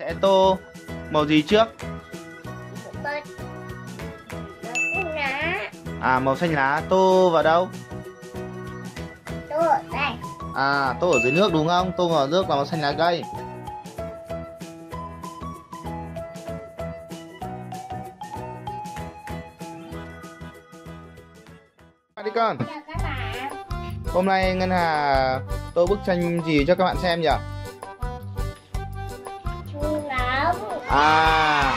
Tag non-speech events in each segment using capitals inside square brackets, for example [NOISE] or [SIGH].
Sẽ tô màu gì trước? À màu xanh lá tô vào đâu? Tô ở đây À tô ở dưới nước đúng không? Tô vào nước là màu xanh lá cây. Đi con. Hôm nay Ngân Hà tô bức tranh gì cho các bạn xem nhỉ? À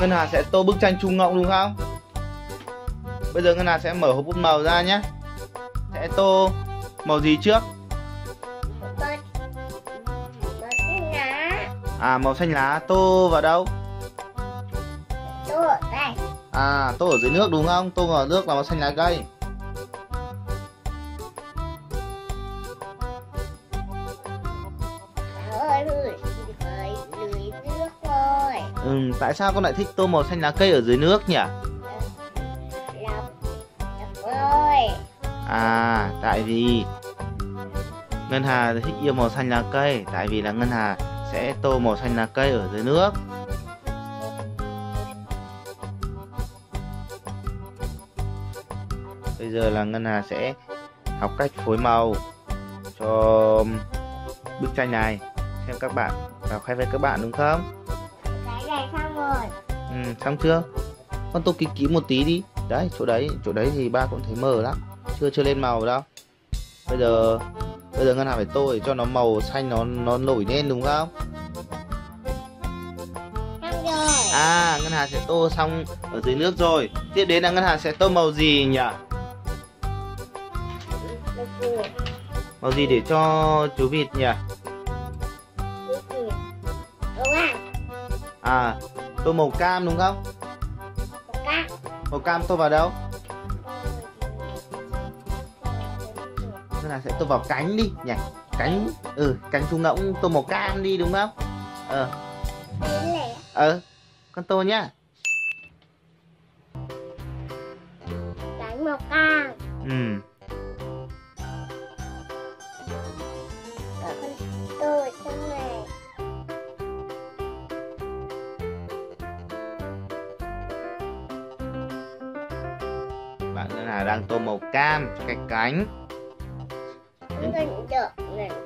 Ngân Hà sẽ tô bức tranh trung ngộng đúng không? Bây giờ Ngân Hà sẽ mở hộp bút màu ra nhé. Sẽ tô màu gì trước? À màu xanh lá tô vào đâu? Tô ở đây À tô ở dưới nước đúng không? Tô vào nước là màu xanh lá cây. Ừ, tại sao con lại thích tô màu xanh lá cây ở dưới nước nhỉ? À tại vì Ngân Hà thích yêu màu xanh lá cây Tại vì là Ngân Hà sẽ tô màu xanh lá cây ở dưới nước Bây giờ là Ngân Hà sẽ học cách phối màu cho bức tranh này xem các bạn vào khoe với các bạn đúng không? Ừ, xong chưa? Con tô ký ký một tí đi. Đấy, chỗ đấy, chỗ đấy thì ba cũng thấy mờ lắm. Chưa chưa lên màu đâu. Bây giờ bây giờ ngân hàng phải tô để cho nó màu xanh nó nó nổi lên đúng không? À, ngân hàng sẽ tô xong ở dưới nước rồi. Tiếp đến là ngân hàng sẽ tô màu gì nhỉ? Màu gì để cho chú vịt nhỉ? À, tô màu cam đúng không? màu cam Màu cam tô vào đâu? Ngân là sẽ tô vào cánh đi nhỉ? Cánh, ừ, cánh chú ngỗng tô màu cam đi đúng không? Ờ. Ờ con tô nhá đang tô màu cam cho cái cánh.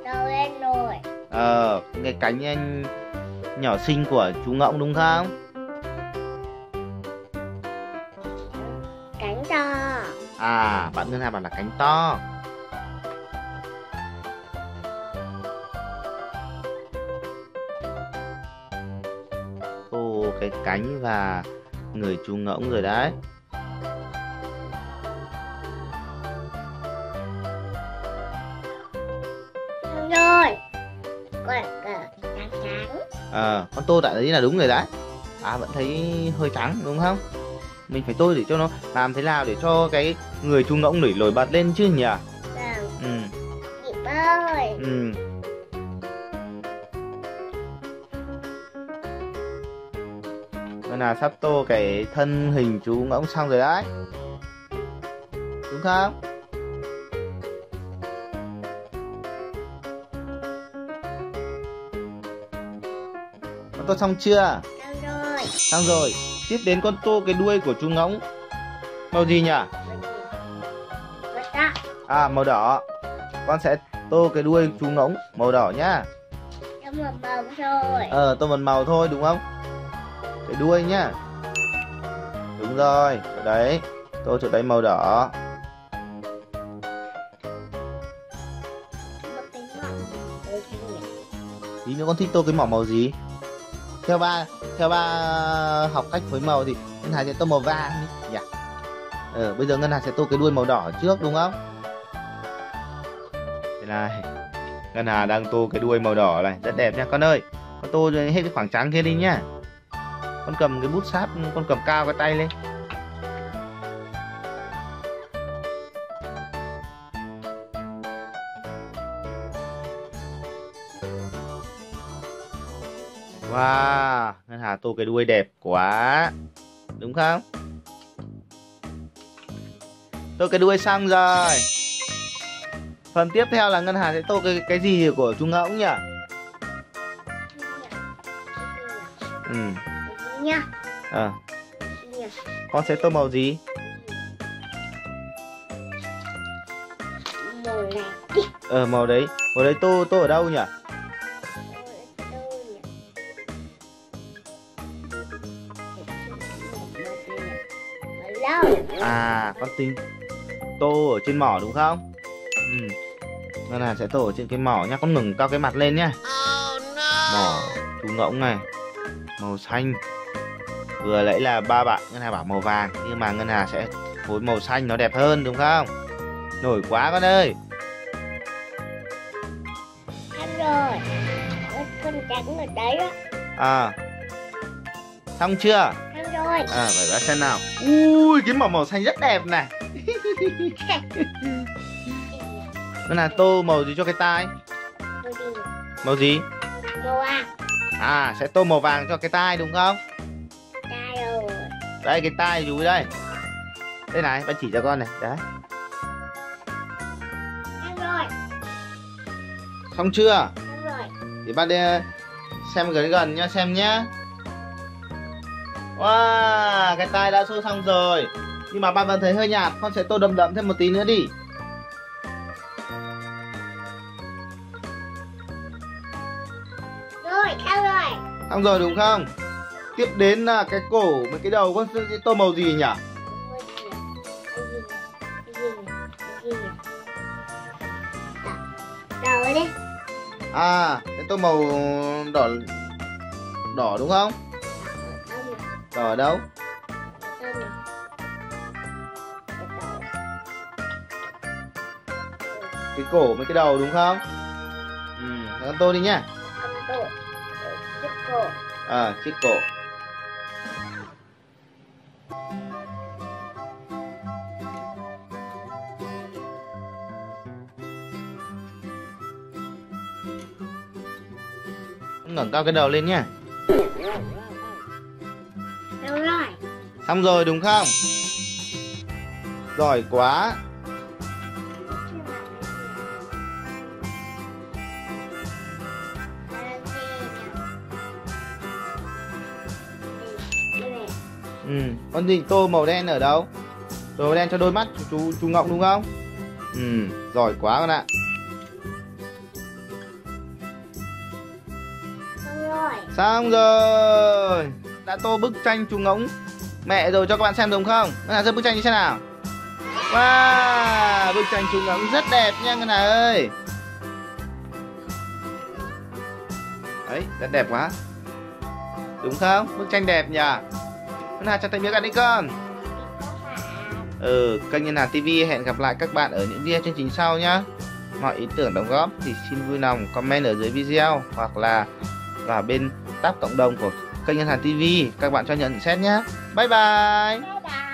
Đầu lên rồi. Ờ cái cánh anh nhỏ xinh của chú ngỗng đúng không? Cánh to. À bạn ngân hà bảo là cánh to. Tô cái cánh và người chú ngỗng rồi đấy có là cờ trắng trắng ờ con tô tại đấy là đúng rồi đấy. À vẫn thấy hơi trắng, đúng không? Mình phải tô để cho nó làm thế nào để cho cái người chú ngỗng nổi nổi bật lên chứ nhỉ? Vâng ừ. Chị bơi ừ. Ngân là sắp tô cái thân hình chú ngỗng xong rồi đấy. Đúng không? Con tô xong chưa? xong rồi. Xong rồi. Tiếp đến con tô cái đuôi của chú ngỗng. Màu gì nhỉ? Bật đó À màu đỏ. Con sẽ tô cái đuôi chú ngỗng màu đỏ nhá. Trong một bầu rồi Ờ tô một màu thôi đúng không? Cái đuôi nhá. Đúng rồi Chỗ đấy. Tô chỗ đấy màu đỏ? Tí nữa. Con thích tô cái mỏ màu gì? Theo ba Theo ba học cách phối màu thì Ngân Hà sẽ tô màu vàng đi nhỉ? Ờ bây giờ Ngân Hà sẽ tô cái đuôi màu đỏ trước, đúng không? Đây này, Ngân Hà đang tô cái đuôi màu đỏ này, Rất đẹp nha con ơi Con tô hết cái khoảng trắng kia đi nhá Con cầm cái bút sáp, Con cầm cao cái tay lên Wow, Ngân Hà tô cái đuôi đẹp quá. Đúng không? Tô cái đuôi xong rồi. Phần tiếp theo là Ngân Hà sẽ tô cái cái gì của chú ngỗng nhỉ? ừ. Nha. Ờ. Nha. Con sẽ tô màu gì? Màu này. Ờ màu đấy. Màu đấy tô tô ở đâu nhỉ lâu à con tính tô ở trên mỏ đúng không? Ừ. Ngân hà sẽ tô ở trên cái mỏ nhá con ngừng cao cái mặt lên nhá. Mỏ chú ngỗng này màu xanh. Vừa nãy là ba bạn ngân hà bảo màu vàng nhưng mà ngân hà sẽ phối màu xanh nó đẹp hơn đúng không? Nổi quá con ơi. Xong rồi. Con trắng ở đấy đó à xong chưa rồi à phải bác xem nào. Ui cái màu màu xanh rất đẹp này. [LAUGHS] Ngân hà tô màu gì cho cái tai? Màu gì? màu gì? Màu vàng. À sẽ tô màu vàng cho cái tai đúng không? Rồi. Đây cái tai chú đây. Đây này bạn chỉ cho con này. Đấy. Xong chưa? Xong rồi. Thì bạn đi xem gần gần nhá xem nhá wow cái tai đã tô xong rồi. Nhưng mà bạn vẫn thấy hơi nhạt con sẽ tô đậm đậm thêm một tí nữa đi. Rồi xong rồi. Xong rồi đúng không? Tiếp đến là cái cổ với cái đầu con sẽ tô màu gì nhỉ? Rồi đi à cái tô màu đỏ đỏ đúng không ở đâu? Cái cổ với cái đầu đúng không? Ừ. Con tô đi nhá. À chiếc cổ. Ngẩng cao cái đầu lên rồi xong rồi đúng không? Giỏi quá. Ừ con gì tô màu đen ở đâu? Tô màu đen cho đôi mắt chú chú, chú ngọng đúng không? Ừ giỏi quá con ạ. Xong rồi. Xong rồi. Đã tô bức tranh chú ngỗng mẹ rồi, cho các bạn xem đúng không? Ngân hà xem bức tranh như thế nào? Wow, bức tranh chú ngỗng rất đẹp nha ngân hà ơi. Đấy, rất đẹp quá. Đúng không? Bức tranh đẹp nhỉ? Ngân hà chào tạm biệt các bạn đi con. Ừ kênh ngân hà tv hẹn gặp lại các bạn ở những video chương trình sau nhá. Mọi ý tưởng đóng góp thì xin vui lòng comment ở dưới video hoặc là vào bên tab cộng đồng của kênh ngân hàng TV các bạn cho nhận xét nhé. Bye bye.